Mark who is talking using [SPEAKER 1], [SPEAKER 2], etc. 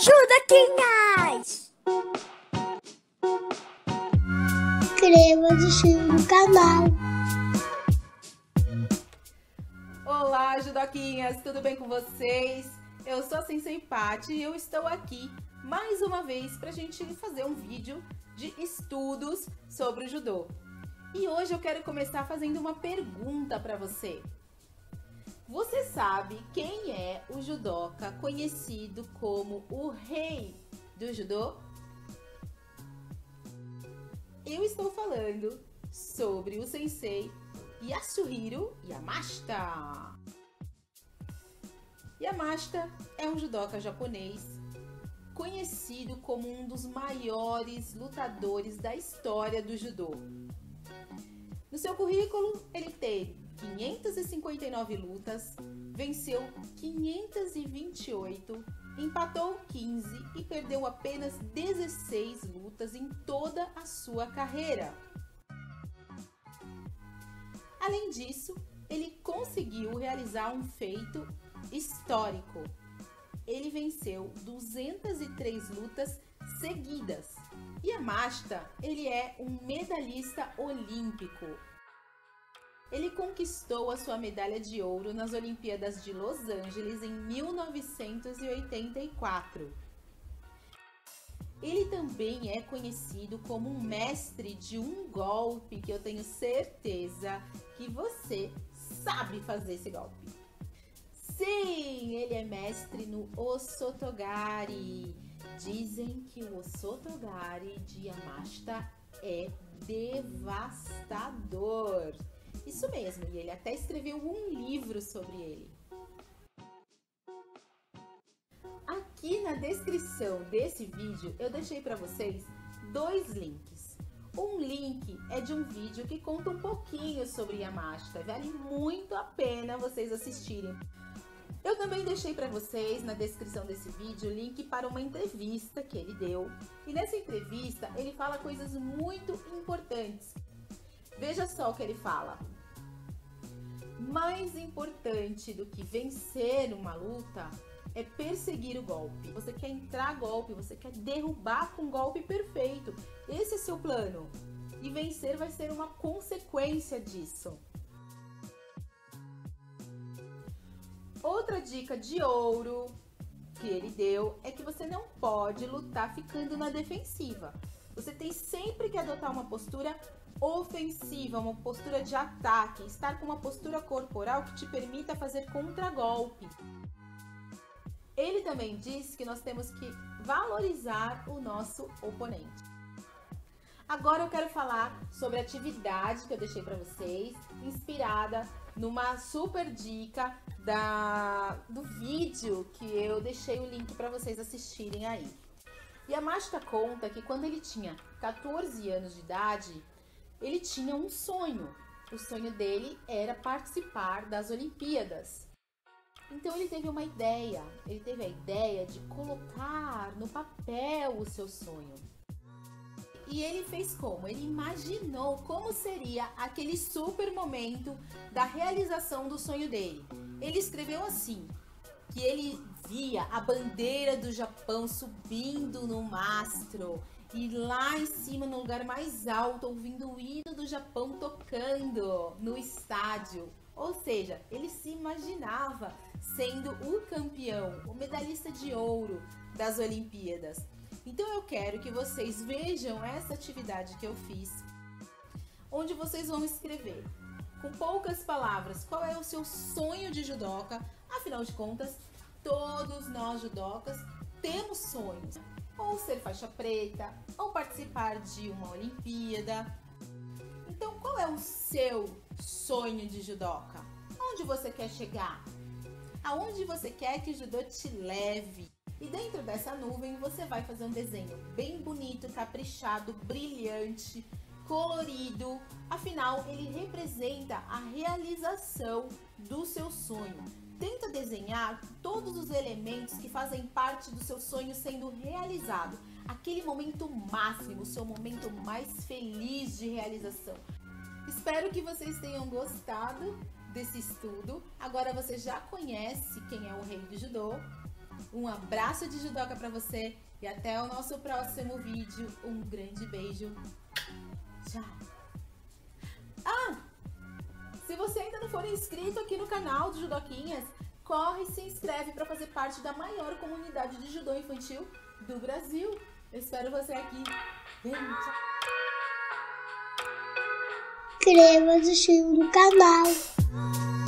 [SPEAKER 1] Judaquinhas! Inscreva-se no canal.
[SPEAKER 2] Olá, judoquinhas! Tudo bem com vocês? Eu sou a Sensei Pati e eu estou aqui mais uma vez para a gente fazer um vídeo de estudos sobre o judô. E hoje eu quero começar fazendo uma pergunta para você. Você sabe quem é o judoca conhecido como o rei do judô? Eu estou falando sobre o sensei Yasuhiro Yamashita. Yamashita é um judoca japonês conhecido como um dos maiores lutadores da história do judô. No seu currículo, ele teve 559 lutas, venceu 528, empatou 15 e perdeu apenas 16 lutas em toda a sua carreira. Além disso, ele conseguiu realizar um feito histórico. Ele venceu 203 lutas seguidas. E a Masta, ele é um medalhista olímpico. Ele conquistou a sua medalha de ouro nas Olimpíadas de Los Angeles em 1984. Ele também é conhecido como um mestre de um golpe que eu tenho certeza que você sabe fazer esse golpe. Sim, ele é mestre no Osotogari. Dizem que o Osotogari de Yamashita é devastador. Isso mesmo, e ele até escreveu um livro sobre ele. Aqui na descrição desse vídeo eu deixei para vocês dois links. Um link é de um vídeo que conta um pouquinho sobre Yamashita, vale muito a pena vocês assistirem. Eu também deixei para vocês na descrição desse vídeo o link para uma entrevista que ele deu. E nessa entrevista ele fala coisas muito importantes. Veja só o que ele fala. Mais importante do que vencer uma luta é perseguir o golpe. Você quer entrar golpe, você quer derrubar com golpe perfeito. Esse é seu plano. E vencer vai ser uma consequência disso. Outra dica de ouro que ele deu é que você não pode lutar ficando na defensiva. Você tem sempre que adotar uma postura ofensiva, uma postura de ataque, estar com uma postura corporal que te permita fazer contragolpe. Ele também disse que nós temos que valorizar o nosso oponente. Agora eu quero falar sobre a atividade que eu deixei para vocês, inspirada numa super dica da, do vídeo que eu deixei o link para vocês assistirem aí. E a Mashita conta que quando ele tinha 14 anos de idade, ele tinha um sonho. O sonho dele era participar das Olimpíadas. Então ele teve uma ideia, ele teve a ideia de colocar no papel o seu sonho. E ele fez como? Ele imaginou como seria aquele super momento da realização do sonho dele. Ele escreveu assim: que ele via a bandeira do Japão subindo no mastro e lá em cima, no lugar mais alto, ouvindo o hino do Japão tocando no estádio. Ou seja, ele se imaginava sendo o campeão, o medalhista de ouro das Olimpíadas. Então eu quero que vocês vejam essa atividade que eu fiz, onde vocês vão escrever com poucas palavras qual é o seu sonho de judoca. Afinal de contas, todos nós judocas temos sonhos, ou ser faixa preta, ou participar de uma Olimpíada. Então, qual é o seu sonho de judoca? Onde você quer chegar? Aonde você quer que o judô te leve? E dentro dessa nuvem você vai fazer um desenho bem bonito, caprichado, brilhante, colorido. Afinal, ele representa a realização do seu sonho. Tenta desenhar todos os elementos que fazem parte do seu sonho sendo realizado. Aquele momento máximo, o seu momento mais feliz de realização. Espero que vocês tenham gostado desse estudo. Agora você já conhece quem é o rei do judô Um abraço de judoca para você e até o nosso próximo vídeo. Um grande beijo. Tchau. For inscrito aqui no canal do Judoquinhas, corre e se inscreve para fazer parte da maior comunidade de judô infantil do Brasil. Eu espero você aqui. Vem, tchau.
[SPEAKER 1] Inscreva-se no canal.